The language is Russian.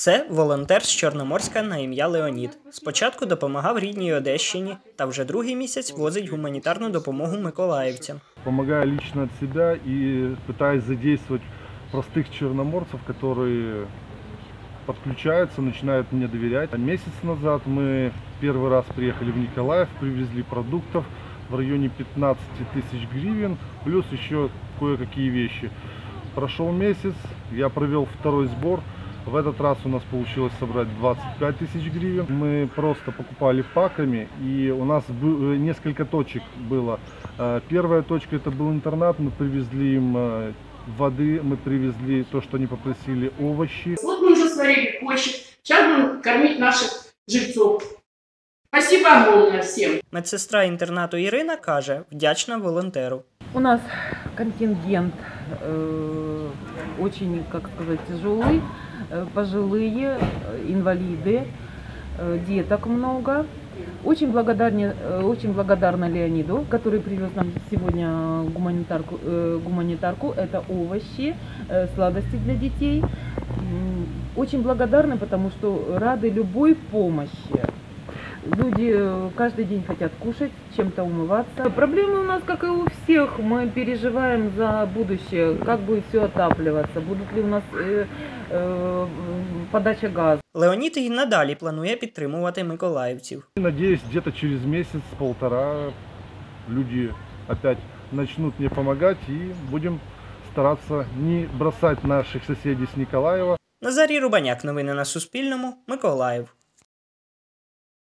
Це волонтер з Чорноморська на ім'я Леонід. Спочатку допомагав рідній Одещині, та вже другий місяць возить гуманітарну допомогу миколаївцям. Помогаю лично от себя и пытаюсь задействовать простых черноморцев, которые подключаются, начинают мне доверять. Месяц назад мы первый раз приехали в Николаев, привезли продуктов в районе 15 тысяч гривен, плюс еще кое-какие вещи. Прошел месяц, я провел второй сбор. в этот раз у нас получилось собрать 25 тысяч гривен. Мы просто покупали паками, и у нас э, несколько точек было. Э, Первая точка это был интернат, мы привезли им э, воды, мы привезли то, что они попросили, овощи. Вот мы уже сварили борщик. Сейчас будем кормить наших жильцов. Спасибо огромное всем. Медсестра інтернату Ірина каже, вдячна волонтеру. У нас контингент э, очень, как сказать, тяжелый, э, пожилые, э, инвалиды, э, деток много. Очень, благодарны, э, очень благодарна Леониду, который привез нам сегодня гуманитарку. гуманитарку. Это овощи, сладости для детей. Очень благодарны, потому что рады любой помощи. Люди э, каждый день хотят кушать, чем-то умываться. Проблемы у нас, как и у всех, мы переживаем за будущее, как будет все отапливаться, будут ли у нас э, э, подача газа. Леонід і надалі планує підтримувати миколаївців. Надеюсь, где-то через месяц-полтора люди опять начнут мне помогать и будем стараться не бросать наших соседей с Николаева. Назарій Рубаняк. Новини на Суспільному. Миколаїв.